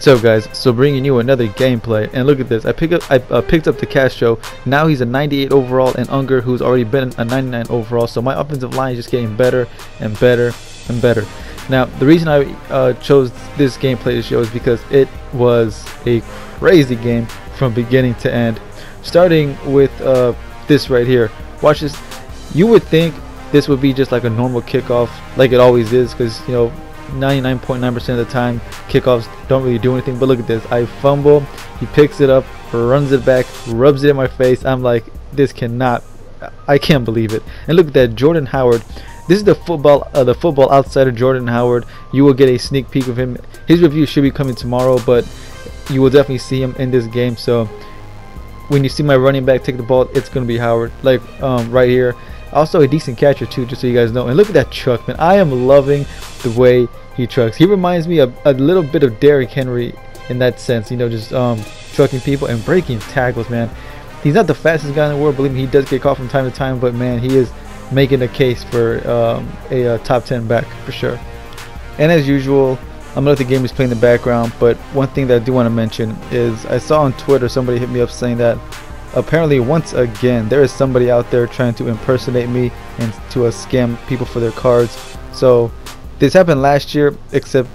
So guys, so bringing you another gameplay, and look at this. I pick up, I uh, picked up the Castro. Now he's a 98 overall, and Unger, who's already been a 99 overall. So my offensive line is just getting better and better and better. Now the reason I uh, chose this gameplay to show is because it was a crazy game from beginning to end. Starting with uh, this right here. Watch this. You would think this would be just like a normal kickoff, like it always is, because you know 99.9% of the time kickoffs don't really do anything but look at this. I fumble he picks it up runs it back rubs it in my face. I'm like this cannot I can't believe it. And look at that Jordan Howard. This is the football uh, the football outsider Jordan Howard. You will get a sneak peek of him. His review should be coming tomorrow but you will definitely see him in this game. So when you see my running back take the ball it's gonna be Howard like um, right here. Also a decent catcher too just so you guys know. And look at that chuck man. I am loving the way he trucks. He reminds me of a little bit of Derrick Henry in that sense, you know, just um, trucking people and breaking tackles, man. He's not the fastest guy in the world, believe me, he does get caught from time to time, but man, he is making a case for um, a, uh, top 10 back for sure. And as usual, I'm gonna let the game is playing in the background, but one thing that I do want to mention is I saw on Twitter somebody hit me up saying that apparently once again there is somebody out there trying to impersonate me and to uh, scam people for their cards. So this happened last year, except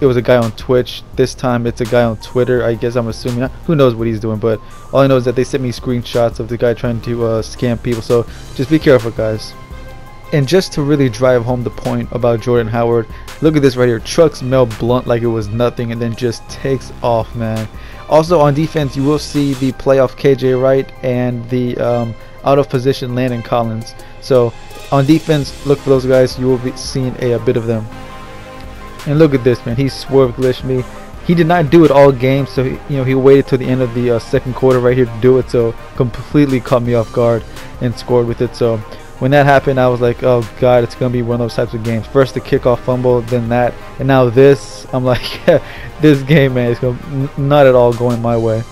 it was a guy on Twitch. This time it's a guy on Twitter. I guess I'm assuming. Who knows what he's doing? But all I know is that they sent me screenshots of the guy trying to uh, scam people. So just be careful, guys. And just to really drive home the point about Jordan Howard, look at this right here. Trucks Mel Blount like it was nothing and then just takes off, man. Also on defense, you will see the playoff KJ Wright and the um, out of position Landon Collins. So on defense, look for those guys. You will be seeing a, a bit of them. And look at this, man. He swerve glitched me. He did not do it all game, so he, you know he waited till the end of the uh, second quarter right here to do it. So completely caught me off guard and scored with it. So when that happened, I was like, oh god, it's gonna be one of those types of games. First the kickoff fumble, then that, and now this. I'm like, this game, man, is not at all going my way.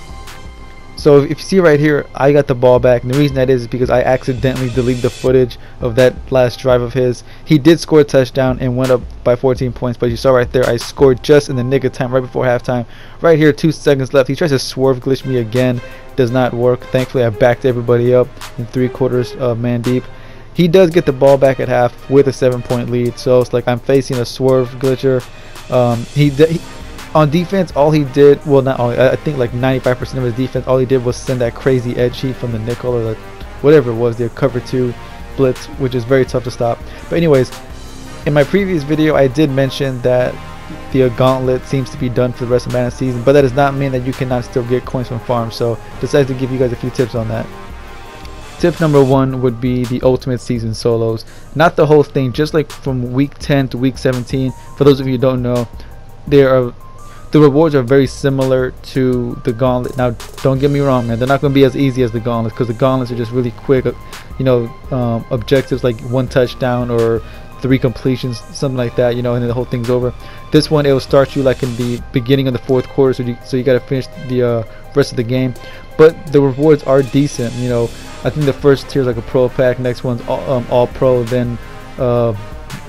So if you see right here, I got the ball back. And the reason that is, is because I accidentally deleted the footage of that last drive of his. He did score a touchdown and went up by 14 points. But you saw right there, I scored just in the nick of time right before halftime. Right here, two seconds left. He tries to swerve glitch me again. Does not work. Thankfully, I backed everybody up in three quarters of man deep. He does get the ball back at half with a seven point lead. So it's like I'm facing a swerve glitcher. Um, he, he on defense, all he did, well, not all, I think like 95% of his defense, all he did was send that crazy edge heat from the nickel or whatever it was, their cover two blitz, which is very tough to stop. But anyways, in my previous video, I did mention that the gauntlet seems to be done for the rest of Madden season, but that does not mean that you cannot still get coins from farms. So decided to give you guys a few tips on that. Tip number one would be the ultimate season solos. Not the whole thing, just like from week 10 to week 17. For those of you who don't know, there are the rewards are very similar to the gauntlet. Now, don't get me wrong, man. They're not going to be as easy as the gauntlets because the gauntlets are just really quick. Uh, you know, um, objectives like one touchdown or three completions, something like that. You know, and then the whole thing's over. This one, it will start you like in the beginning of the fourth quarter, so you so you got to finish the uh, rest of the game. But the rewards are decent. You know, I think the first tier is like a pro pack. Next one's all, um, all pro. Then. Uh,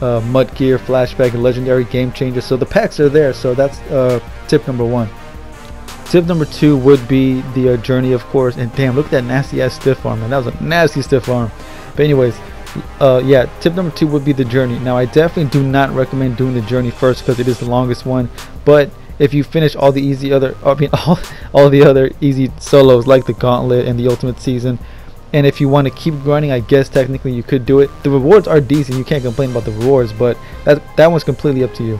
uh, Mud Gear, Flashback, and Legendary Game Changer. So the packs are there. So that's uh, tip number one. Tip number two would be the uh, journey, of course. And damn, look at that nasty ass stiff arm, man. That was a nasty stiff arm. But anyways, uh, yeah, tip number two would be the journey. Now, I definitely do not recommend doing the journey first because it is the longest one. But if you finish all the easy other, I mean, all, all the other easy solos like the Gauntlet and the Ultimate Season, and if you want to keep grinding I guess technically you could do it. The rewards are decent. You can't complain about the rewards but that that one's completely up to you.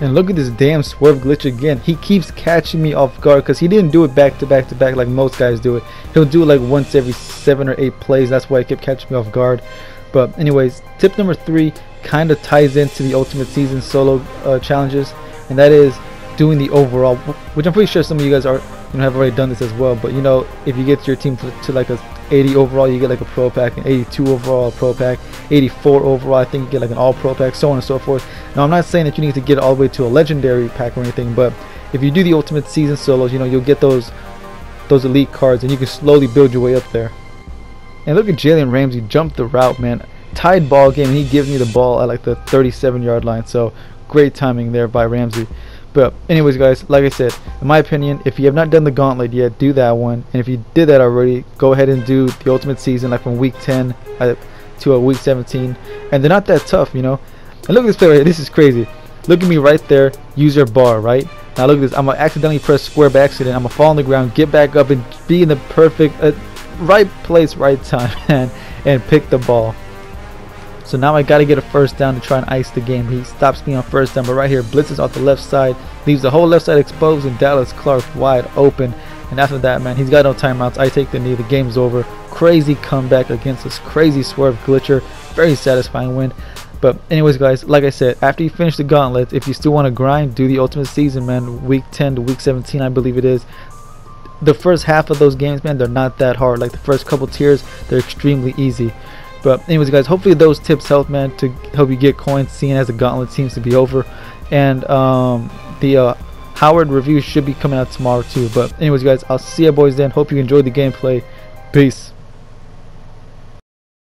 And look at this damn swerve glitch again. He keeps catching me off guard because he didn't do it back to back to back like most guys do it. He'll do it like once every seven or eight plays. That's why he kept catching me off guard. But anyways tip number three kind of ties into the ultimate season solo uh, challenges and that is doing the overall which i'm pretty sure some of you guys are you know have already done this as well. But you know if you get your team to, to like a 80 overall you get like a pro pack an 82 overall pro pack 84 overall I think you get like an all pro pack so on and so forth. Now I'm not saying that you need to get all the way to a legendary pack or anything but if you do the ultimate season solos you know you'll get those those elite cards and you can slowly build your way up there. And look at Jalen Ramsey jump the route man. Tied ball game and he gives me the ball at like the 37 yard line so great timing there by Ramsey But anyways, guys, like I said, in my opinion, if you have not done the gauntlet yet, do that one. And if you did that already, go ahead and do the ultimate season, like from week 10 uh, to a week 17. And they're not that tough, you know. And look at this play right. This is crazy. Look at me right there. Use your bar, right? Now look at this. I'm gonna accidentally press square by accident. I'm gonna fall on the ground, get back up, and be in the perfect, uh, right place, right time, and and pick the ball. So now I got to get a first down to try and ice the game. He stops me on first down, but right here, blitzes off the left side, leaves the whole left side exposed, and Dallas Clark wide open. And after that, man, he's got no timeouts. I take the knee. The game's over. Crazy comeback against this crazy swerve glitcher. Very satisfying win. But anyways, guys, like I said, after you finish the gauntlet, if you still want to grind, do the ultimate season, man. Week 10 to week 17, I believe it is. The first half of those games, man, they're not that hard. Like the first couple tiers, they're extremely easy. But anyways, guys, hopefully those tips help, man, to help you get coins, seeing as the gauntlet seems to be over. And um, the uh, Howard review should be coming out tomorrow too. But anyways, guys, I'll see you boys then. Hope you enjoyed the gameplay. Peace.